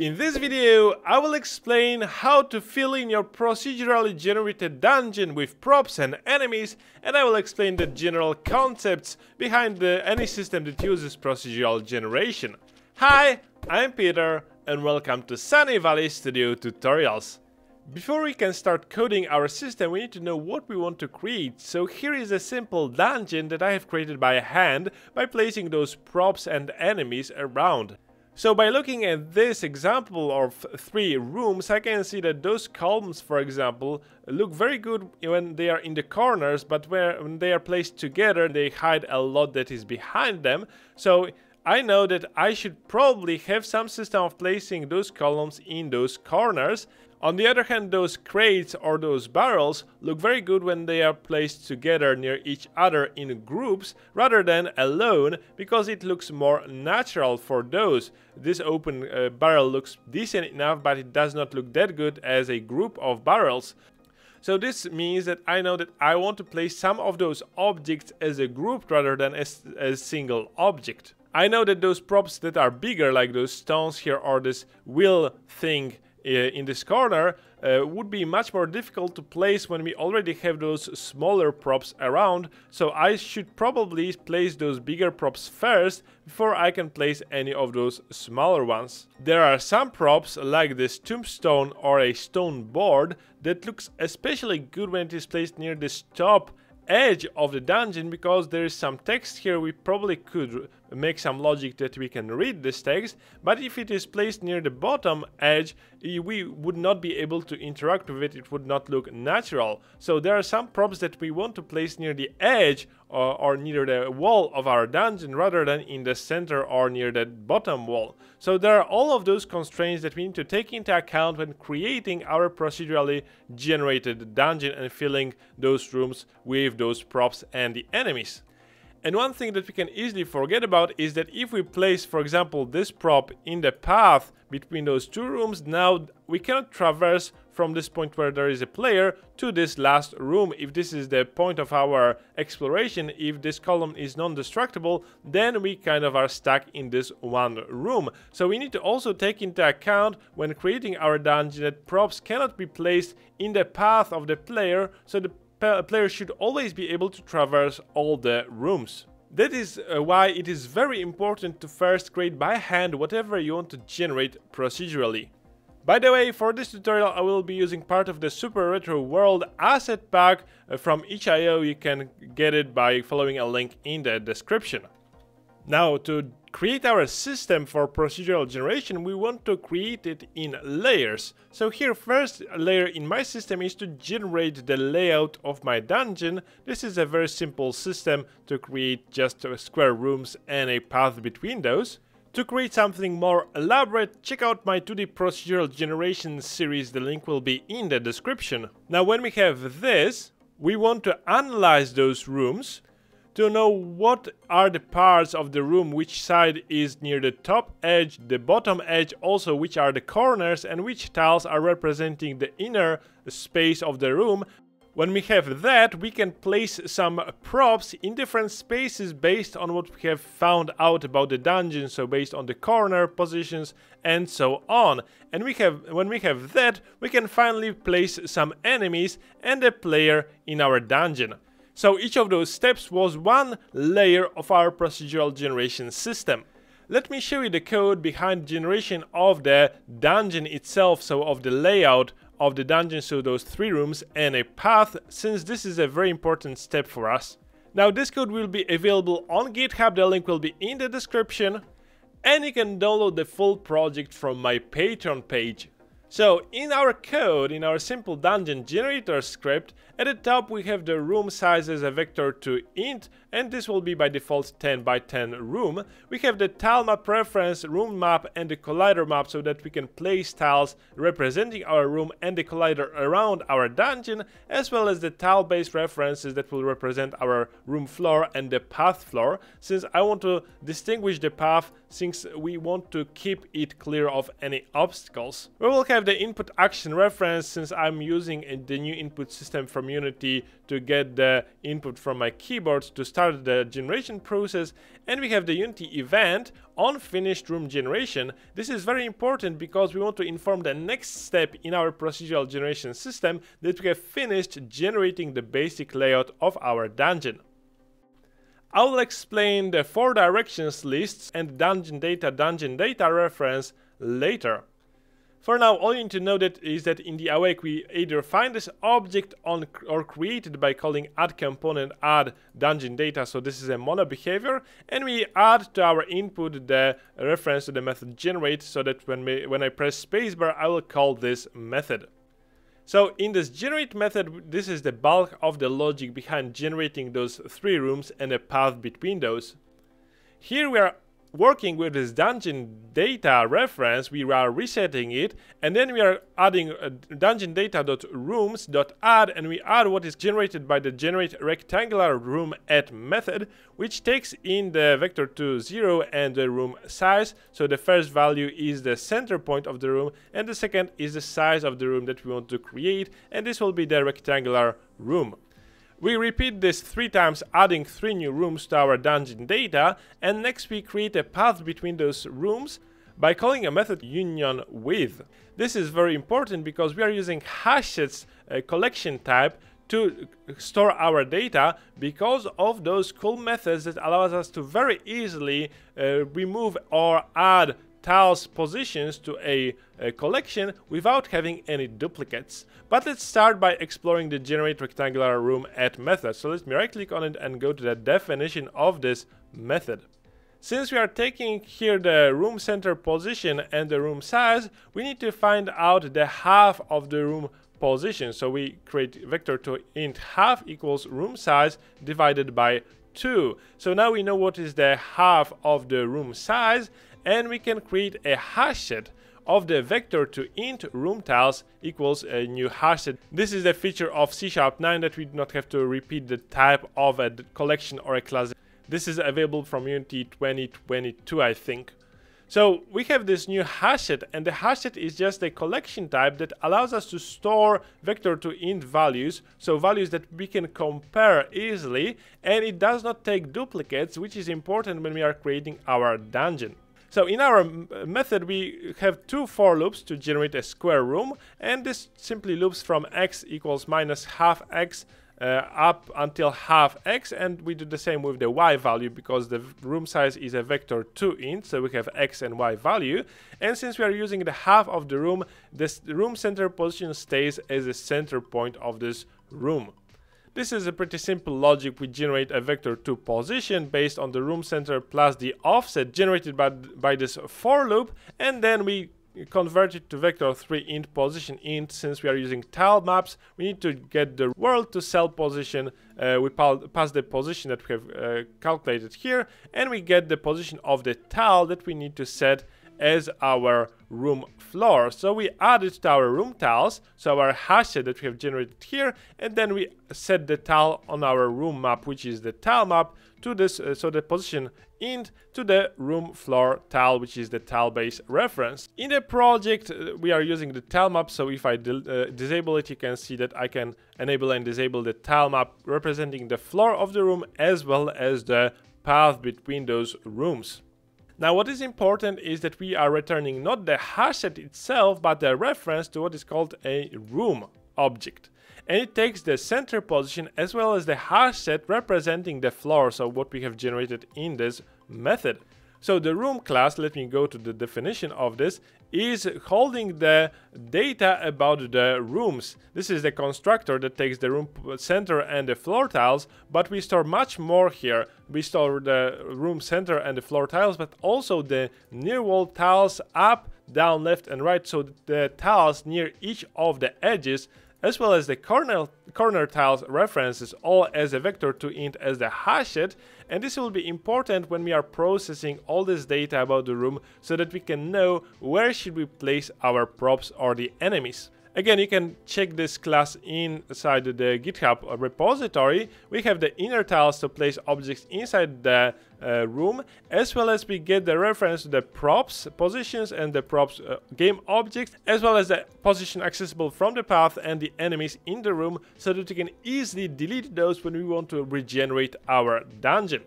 In this video, I will explain how to fill in your procedurally generated dungeon with props and enemies, and I will explain the general concepts behind the, any system that uses procedural generation. Hi, I'm Peter, and welcome to Sunny Valley Studio Tutorials. Before we can start coding our system, we need to know what we want to create, so here is a simple dungeon that I have created by hand by placing those props and enemies around. So by looking at this example of three rooms, I can see that those columns, for example, look very good when they are in the corners, but when they are placed together, they hide a lot that is behind them. So I know that I should probably have some system of placing those columns in those corners. On the other hand, those crates or those barrels look very good when they are placed together near each other in groups rather than alone because it looks more natural for those. This open uh, barrel looks decent enough but it does not look that good as a group of barrels. So this means that I know that I want to place some of those objects as a group rather than as a single object. I know that those props that are bigger like those stones here or this wheel thing in this corner uh, would be much more difficult to place when we already have those smaller props around so I should probably place those bigger props first before I can place any of those smaller ones. There are some props like this tombstone or a stone board that looks especially good when it is placed near this top edge of the dungeon because there is some text here we probably could make some logic that we can read this text but if it is placed near the bottom edge we would not be able to interact with it it would not look natural so there are some props that we want to place near the edge or, or near the wall of our dungeon rather than in the center or near the bottom wall. So there are all of those constraints that we need to take into account when creating our procedurally generated dungeon and filling those rooms with those props and the enemies. And one thing that we can easily forget about is that if we place, for example, this prop in the path between those two rooms, now we cannot traverse from this point where there is a player to this last room. If this is the point of our exploration, if this column is non-destructible, then we kind of are stuck in this one room. So we need to also take into account when creating our dungeon that props cannot be placed in the path of the player, so the player should always be able to traverse all the rooms. That is uh, why it is very important to first create by hand whatever you want to generate procedurally. By the way, for this tutorial I will be using part of the Super Retro World asset pack uh, from itch.io. You can get it by following a link in the description. Now to create our system for procedural generation, we want to create it in layers. So here first layer in my system is to generate the layout of my dungeon. This is a very simple system to create just square rooms and a path between those. To create something more elaborate, check out my 2D procedural generation series, the link will be in the description. Now when we have this, we want to analyze those rooms to know what are the parts of the room, which side is near the top edge, the bottom edge, also which are the corners and which tiles are representing the inner space of the room. When we have that, we can place some props in different spaces based on what we have found out about the dungeon, so based on the corner positions and so on. And we have, when we have that, we can finally place some enemies and a player in our dungeon. So each of those steps was one layer of our procedural generation system. Let me show you the code behind generation of the dungeon itself, so of the layout of the dungeon, so those three rooms and a path, since this is a very important step for us. Now this code will be available on GitHub, the link will be in the description, and you can download the full project from my Patreon page. So in our code, in our simple dungeon generator script, at the top we have the room size as a vector 2 int and this will be by default 10 by 10 room. We have the tile map reference, room map and the collider map so that we can place tiles representing our room and the collider around our dungeon as well as the tile based references that will represent our room floor and the path floor since I want to distinguish the path since we want to keep it clear of any obstacles. We will have have the input action reference since I'm using the new input system from Unity to get the input from my keyboard to start the generation process. And we have the Unity event on finished room generation. This is very important because we want to inform the next step in our procedural generation system that we have finished generating the basic layout of our dungeon. I will explain the four directions lists and dungeon data dungeon data reference later. For now, all you need to know that is that in the awake we either find this object on or created by calling add component add dungeon data, so this is a mono behavior, and we add to our input the reference to the method generate, so that when, we, when I press spacebar, I will call this method. So in this generate method, this is the bulk of the logic behind generating those three rooms and a path between those. Here we are working with this dungeon data reference, we are resetting it, and then we are adding uh, dungeon data.rooms.add, and we add what is generated by the generate rectangular room at method, which takes in the vector 2 0 and the room size. So the first value is the center point of the room, and the second is the size of the room that we want to create, and this will be the rectangular room. We repeat this three times adding three new rooms to our dungeon data and next we create a path between those rooms by calling a method union with. This is very important because we are using hashsets uh, collection type to store our data because of those cool methods that allows us to very easily uh, remove or add tiles positions to a, a, collection without having any duplicates. But let's start by exploring the generate rectangular room at method. So let me right click on it and go to the definition of this method. Since we are taking here the room center position and the room size, we need to find out the half of the room position. So we create vector 2 int half equals room size divided by 2. So now we know what is the half of the room size and we can create a hashset of the vector 2 int room tiles equals a new hashset. This is a feature of C Sharp 9 that we do not have to repeat the type of a collection or a class. This is available from Unity 2022, I think. So we have this new hashset and the hashset is just a collection type that allows us to store vector 2 int values, so values that we can compare easily and it does not take duplicates, which is important when we are creating our dungeon. So in our method, we have two for loops to generate a square room, and this simply loops from x equals minus half x uh, up until half x and we do the same with the y value because the room size is a vector 2 int so we have x and y value. And since we are using the half of the room this room center position stays as the center point of this room this is a pretty simple logic. We generate a vector 2 position based on the room center plus the offset generated by, by this for loop and then we convert it to vector 3 int position int since we are using tile maps we need to get the world to cell position uh, we pass the position that we have uh, calculated here and we get the position of the tile that we need to set as our room floor. So we add it to our room tiles, so our hash that we have generated here, and then we set the tile on our room map, which is the tile map, to this, uh, so the position int to the room floor tile, which is the tile base reference. In the project, uh, we are using the tile map, so if I uh, disable it, you can see that I can enable and disable the tile map representing the floor of the room as well as the path between those rooms. Now what is important is that we are returning not the hashset itself, but the reference to what is called a room object. And it takes the center position as well as the hashset representing the floor, so what we have generated in this method. So the room class, let me go to the definition of this, is holding the data about the rooms. This is the constructor that takes the room center and the floor tiles, but we store much more here. We store the room center and the floor tiles, but also the near wall tiles up, down, left and right, so the tiles near each of the edges as well as the corner, corner tiles references all as a vector 2 int as the hashset and this will be important when we are processing all this data about the room so that we can know where should we place our props or the enemies. Again, you can check this class inside the GitHub repository. We have the inner tiles to place objects inside the uh, room, as well as we get the reference to the props positions and the props uh, game objects, as well as the position accessible from the path and the enemies in the room, so that you can easily delete those when we want to regenerate our dungeon.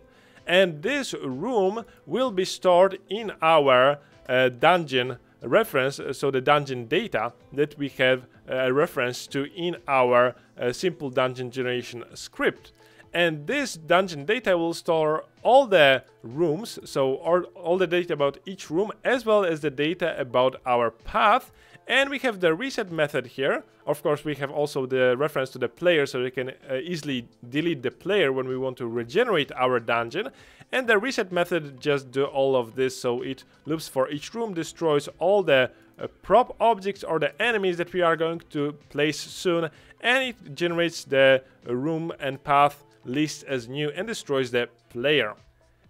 And this room will be stored in our uh, dungeon reference, uh, so the dungeon data that we have uh, a reference to in our uh, simple dungeon generation script. And this dungeon data will store all the rooms, so all, all the data about each room, as well as the data about our path. And we have the reset method here. Of course, we have also the reference to the player, so we can uh, easily delete the player when we want to regenerate our dungeon. And the reset method just do all of this, so it loops for each room, destroys all the uh, prop objects or the enemies that we are going to place soon, and it generates the room and path list as new and destroys the player.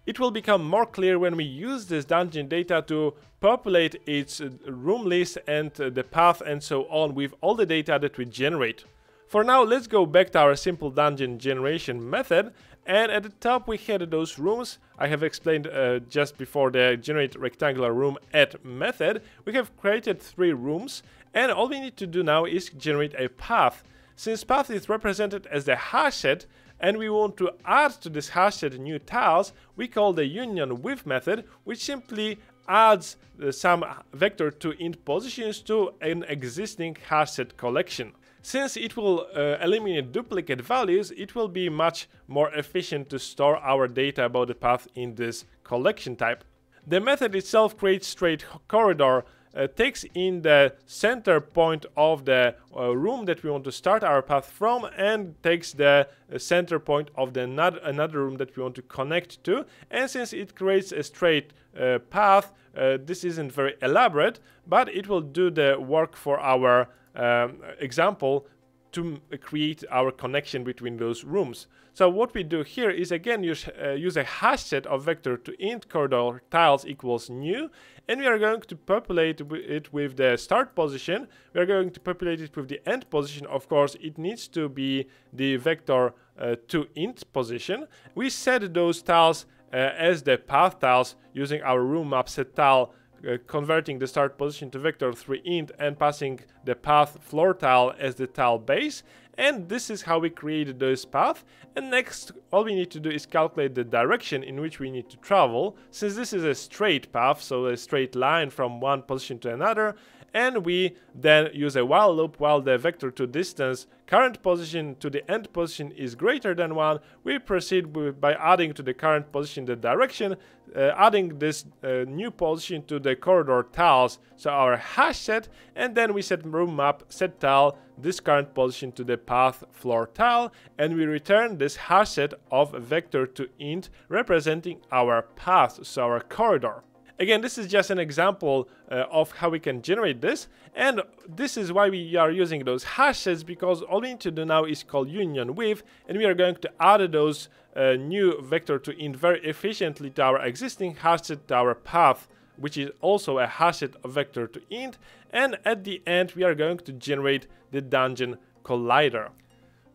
It will become more clear when we use this dungeon data to populate its room list and the path and so on with all the data that we generate. For now, let's go back to our simple dungeon generation method and at the top we had those rooms I have explained uh, just before the generate rectangular room add method. We have created three rooms and all we need to do now is generate a path. Since path is represented as the hashset and we want to add to this hashset new tiles, we call the union with method, which simply adds some vector 2 int positions to an existing hashset collection. Since it will uh, eliminate duplicate values, it will be much more efficient to store our data about the path in this collection type. The method itself creates straight corridor uh, takes in the center point of the uh, room that we want to start our path from and takes the uh, center point of the another, room that we want to connect to. And since it creates a straight uh, path uh, this isn't very elaborate but it will do the work for our um, example to create our connection between those rooms. So what we do here is again use, uh, use a hash set of vector 2 int corridor tiles equals new and we are going to populate it with the start position. We are going to populate it with the end position. Of course, it needs to be the vector uh, to int position. We set those tiles uh, as the path tiles using our room map set tile uh, converting the start position to vector 3 int and passing the path floor tile as the tile base. And this is how we created this path. And next all we need to do is calculate the direction in which we need to travel since this is a straight path so a straight line from one position to another and we then use a while loop while the vector 2 distance current position to the end position is greater than 1 we proceed by adding to the current position the direction uh, adding this uh, new position to the corridor tiles so our hash set and then we set room map set tile this current position to the path floor tile and we return this hash set of vector 2 int representing our path so our corridor Again, this is just an example uh, of how we can generate this. And this is why we are using those hashes because all we need to do now is call union with and we are going to add those uh, new vector 2 int very efficiently to our existing hashset to our path which is also a hashset vector 2 int and at the end we are going to generate the dungeon collider.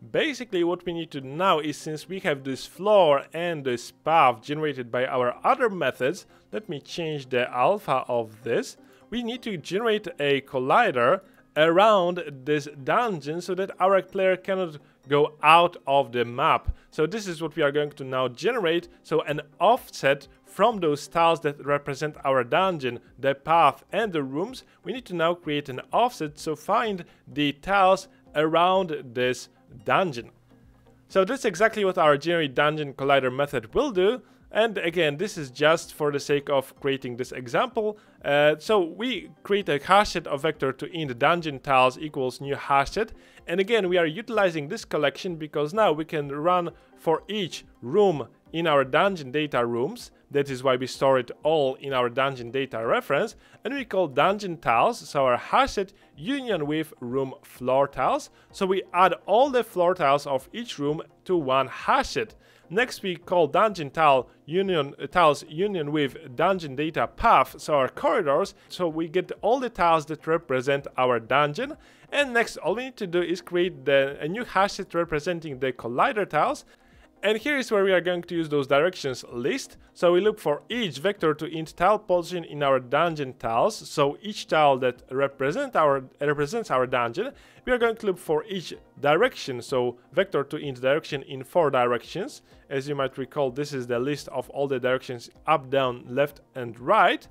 Basically what we need to do now is since we have this floor and this path generated by our other methods, let me change the alpha of this, we need to generate a collider around this dungeon so that our player cannot go out of the map. So this is what we are going to now generate, so an offset from those tiles that represent our dungeon, the path and the rooms, we need to now create an offset, so find the tiles around this dungeon. So that's exactly what our generate dungeon collider method will do. And again, this is just for the sake of creating this example. Uh, so we create a hash set of vector 2 int dungeon tiles equals new hash set. And again, we are utilizing this collection because now we can run for each room in our dungeon data rooms. That is why we store it all in our dungeon data reference. And we call dungeon tiles, so our hash set union with room floor tiles. So we add all the floor tiles of each room to one hash set. Next we call dungeon tile union uh, tiles union with dungeon data path, so our corridors. So we get all the tiles that represent our dungeon. And next all we need to do is create the, a new hash set representing the collider tiles. And here is where we are going to use those directions list. So we look for each vector 2 int tile position in our dungeon tiles. So each tile that represent our represents our dungeon, we are going to look for each direction. So vector 2 int direction in four directions. As you might recall, this is the list of all the directions up, down, left, and right.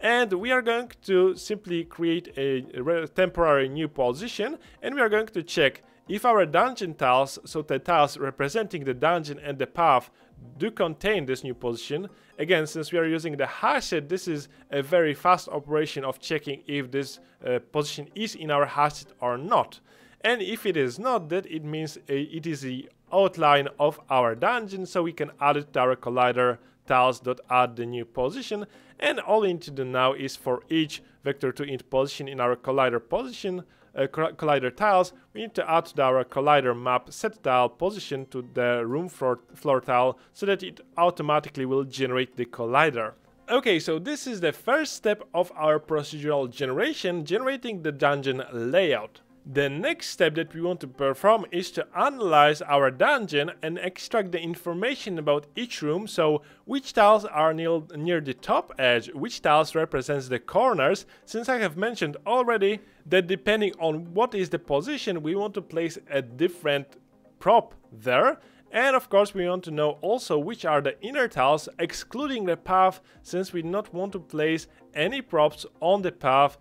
And we are going to simply create a temporary new position, and we are going to check if our dungeon tiles, so the tiles representing the dungeon and the path, do contain this new position, again, since we are using the hashset, this is a very fast operation of checking if this uh, position is in our hashset or not. And if it is not, that it means uh, it is the outline of our dungeon, so we can add it to our collider tiles.add the new position, and all we need to do now is for each vector 2 int position in our collider position, uh, collider tiles, we need to add to our collider map set tile position to the room floor, floor tile so that it automatically will generate the collider. Okay, so this is the first step of our procedural generation, generating the dungeon layout. The next step that we want to perform is to analyze our dungeon and extract the information about each room, so which tiles are near, near the top edge, which tiles represents the corners, since I have mentioned already that depending on what is the position, we want to place a different prop there, and of course we want to know also which are the inner tiles excluding the path since we not want to place any props on the path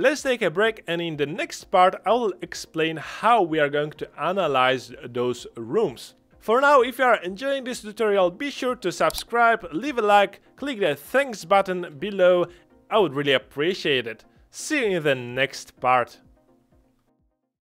Let's take a break and in the next part I will explain how we are going to analyze those rooms. For now, if you are enjoying this tutorial, be sure to subscribe, leave a like, click the thanks button below, I would really appreciate it. See you in the next part.